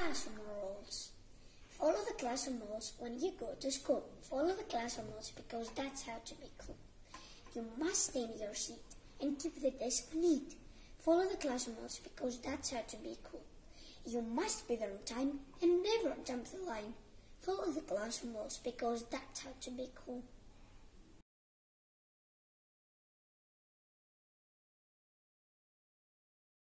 Classroom rules. Follow the classroom rules when you go to school. Follow the classroom rules because that's how to be cool. You must stay in your seat and keep the desk neat. Follow the classroom rules because that's how to be cool. You must be there on time and never jump the line. Follow the classroom rules because that's how to be cool.